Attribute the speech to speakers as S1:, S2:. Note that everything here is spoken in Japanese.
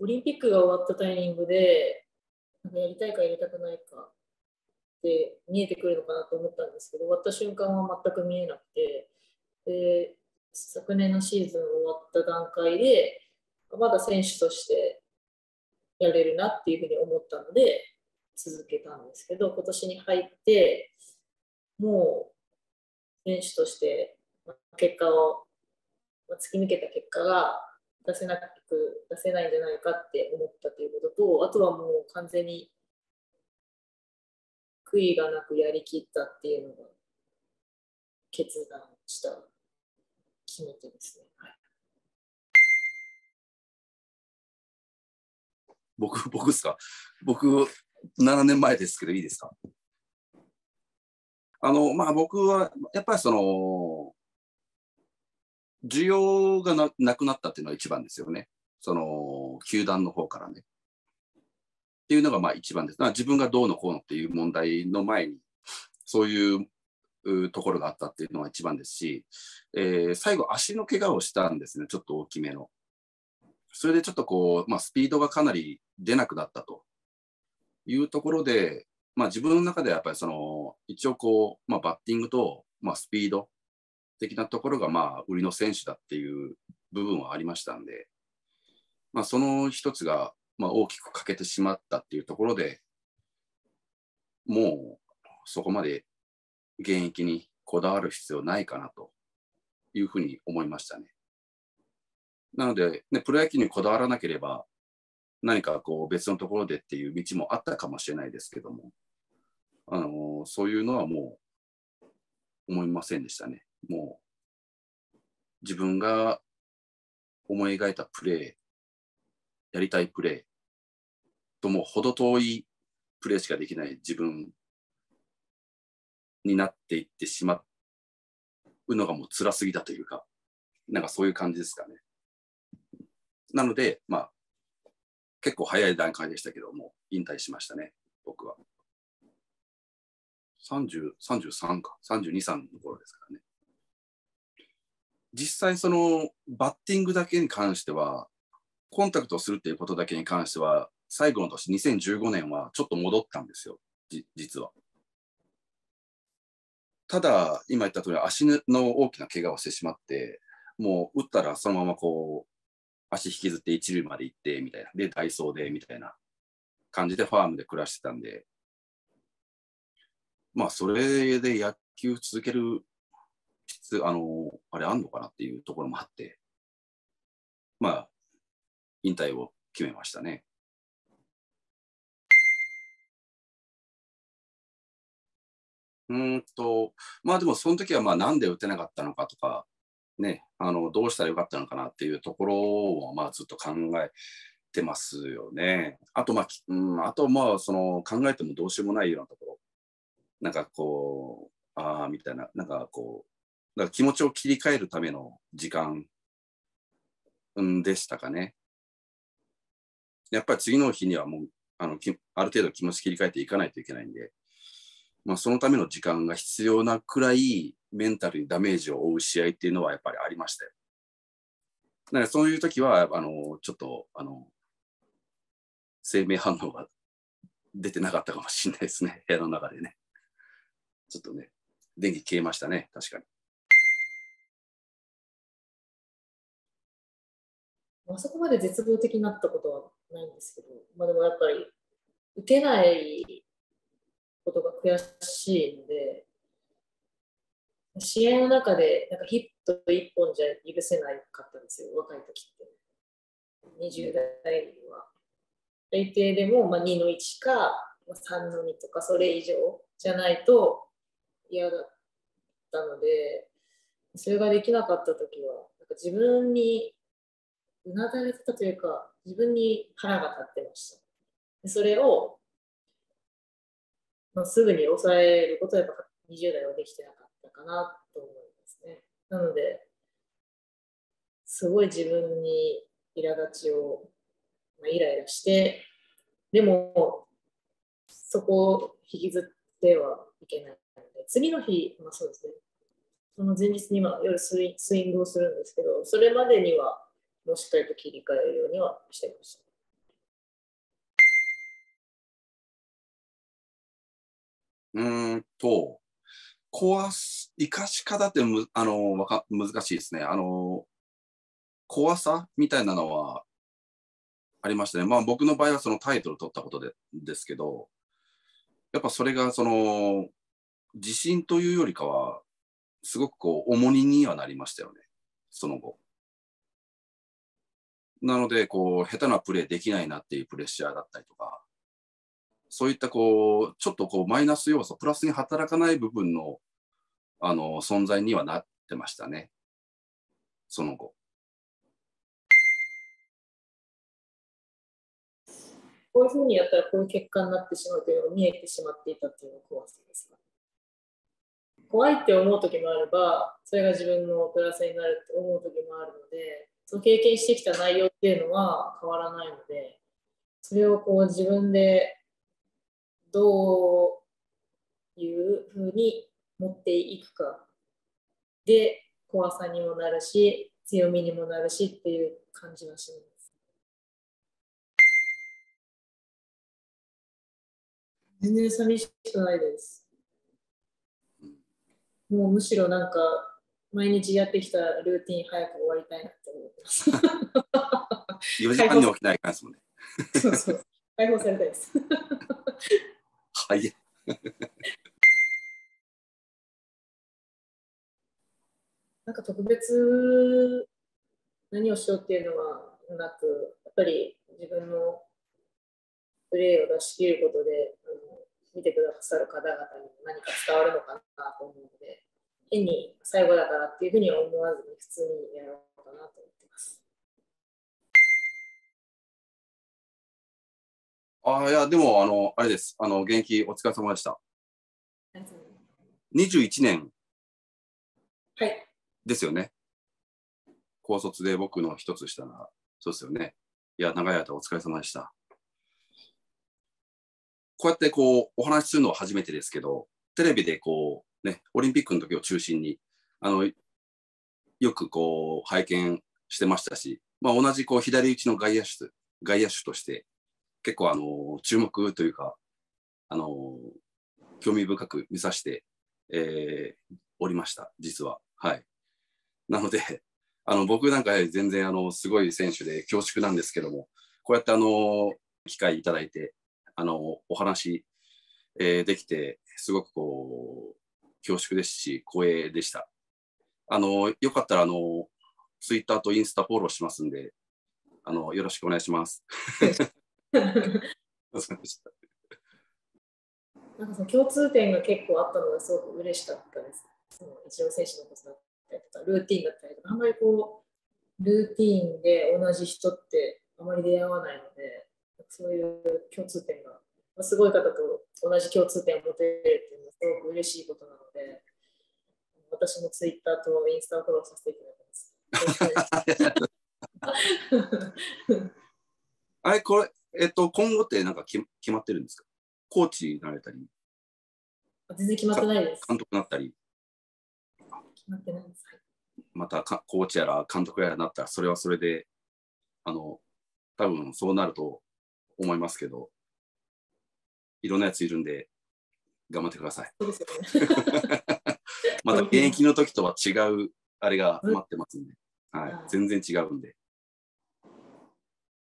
S1: オリンピックが終わったタイミングで、やりたいかやりたくないかって見えてくるのかなと思ったんですけど、終わった瞬間は全く見えなくて、で昨年のシーズン終わった段階で、まだ選手としてやれるなっていうふうに思ったので、続けたんですけど、今年に入って、もう選手として結果を、突き抜けた結果が出せなく出せないんじゃないかって思ったということと、あとはもう完全に悔いがなくやりきったっていうのが決断した決め手ですね。はい、
S2: 僕、僕ですか？僕、7年前ですけど、いいですか？あの、まあ僕は、やっぱりその、需要がななくなったっていうのが一番ですよね。その、球団の方からね。っていうのがまあ一番です。まあ、自分がどうのこうのっていう問題の前に、そういうところがあったっていうのが一番ですし、えー、最後足の怪我をしたんですね、ちょっと大きめの。それでちょっとこう、まあ、スピードがかなり出なくなったというところで、まあ、自分の中ではやっぱりその一応こう、まあ、バッティングと、まあ、スピード的なところがまあ売りの選手だっていう部分はありましたんで、まあ、その一つがまあ大きく欠けてしまったっていうところでもうそこまで現役にこだわる必要ないかなというふうに思いましたね。なので、ね、プロ野球にこだわらなければ何かこう別のところでっていう道もあったかもしれないですけども、あのそういうのはもう思いませんでしたね。もう自分が思い描いたプレー、やりたいプレーとも程遠いプレーしかできない自分になっていってしまうのがもう辛すぎたというか、なんかそういう感じですかね。なので、まあ、結構早い段階でしたけども、引退しましたね、僕は。30、33か、32、3の頃ですからね。実際そのバッティングだけに関しては、コンタクトするっていうことだけに関しては、最後の年、2015年はちょっと戻ったんですよ、実は。ただ、今言った通り、足の大きな怪我をしてしまって、もう打ったらそのままこう、足引きずって一塁まで行って、みたいな。で、体操で、みたいな感じでファームで暮らしてたんで、まあ、それで野球続ける質、あの、あれあんのかなっていうところもあって、まあ、引退を決めましたね。うんと、まあでもその時はまあなんで打てなかったのかとか、ね、あのどうしたらよかったのかなっていうところをまあずっと考えてますよね。あとまあ、うん、あとまあその考えてもどうしようもないようなところ、なんかこう、ああみたいな、なんかこう、だか気持ちを切り替えるための時間、うん、でしたかね。やっぱり次の日にはもうあのある程度気持ち切り替えていかないといけないんで、まあ、そのための時間が必要なくらいメンタルにダメージを負う試合っていうのはやっぱりありましたよ。だからそういう時はあのちょっとあの生命反応が出てなかったかもしれないですね、部屋の中でね。ちょっとね、電気消えましたね、確かに。
S1: あそこまで絶望的になったことはないんですけど、まあ、でもやっぱり打てないことが悔しいので、試合の中でなんかヒット1本じゃ許せなかったんですよ、若い時って。20代は。最低でもま2の1か3の2とかそれ以上じゃないと嫌だったので、それができなかった時は、なんか自分にうなだれてたというか、自分に腹が立ってました。それを、まあ、すぐに抑えることはやっぱ20代はできてなかったかなと思いますね。なので、すごい自分に苛立ちを、まあ、イライラして、でも、そこを引きずってはいけないので、次の日、まあそうですね、その前日には夜スイングをするんですけど、それまでにはもうしっかりと切り替えるようにはしてました。
S2: うんと、壊す、生かし方ってむあのわか難しいですね。あの、怖さみたいなのはありましたね。まあ僕の場合はそのタイトル取ったことでですけど、やっぱそれがその、自信というよりかは、すごくこう、重荷にはなりましたよね。その後。なので、こう、下手なプレーできないなっていうプレッシャーだったりとか、そういったこう、ちょっとこう、マイナス要素、プラスに働かない部分の、あの、存在にはなってましたね。その後。
S1: こういうふうにやったらこういう結果になってしまうというのが見えてしまっていたっていうのが怖さですか？怖いって思う時もあれば、それが自分のプラスになるって思う時もあるので、その経験してきた内容っていうのは変わらないので、それをこう自分でどういうふうに持っていくかで怖さにもなるし、強みにもなるしっていう感じがします。全然寂しくないです。もうむしろなんか、毎日やってきたルーティン早く終わりたいなっ。
S2: 4時半に起きないかんですもんね。
S1: そうそう。解放されたいです。
S2: はい。
S1: なんか特別何をしようっていうのはなく、やっぱり自分のプレーを出し切ることで、あの見てくださる方々に何か伝わるのかなと思うので、変に最後だからっていうふうには思わずに普通にやろうかなと思ってます。
S2: ああ、いや、でも、あの、あれです。あの、現役お疲れ様でした。
S1: ありがとうございます
S2: 21年
S1: はい。
S2: ですよね。高卒で僕の一つ下な、そうですよね。いや、長い間お疲れ様でした。こうやってこう、お話しするのは初めてですけど、テレビでこう、ね、オリンピックの時を中心に、あの、よくこう、拝見してましたし、まあ同じこう、左打ちの外野手、外野手として、結構あの、注目というか、あの、興味深く見させて、えーおりました、実は。はい。なので、あの僕なんか全然あのすごい選手で恐縮なんですけども、こうやってあの機会いただいて、あのお話、えーできて、すごくこう恐縮ですし、光栄でした。あのよかったらあのツイッターとインスタフォローしますんで、あのよろしくお願いします。
S1: なんかその共通点が結構あったのがすごく嬉しかったです。その一応選手のことだったりとか、ルーティンだったりとか、あんまりこう、ルーティンで同じ人ってあまり出会わないので、そういう共通点が、まあすごい方と同じ共通点を持てるっていうのはすごく嬉しいことなので、私もツイッターとインスタをフォローさせていただきます
S2: あれ、これ、えっと、今後ってなんか決決まってるんですか？コーチになれたり、
S1: 全然決まってないです。
S2: 監督になったり、
S1: 決まってないです。はい。
S2: またかコーチやら監督やらになったら、それはそれで、あの、多分そうなると思いますけど、いろんなやついるんで、頑張ってください。
S1: そうですよね。
S2: また現役の時とは違う、あれが待ってますんで、はい。
S1: はい、
S2: 全然違うんで、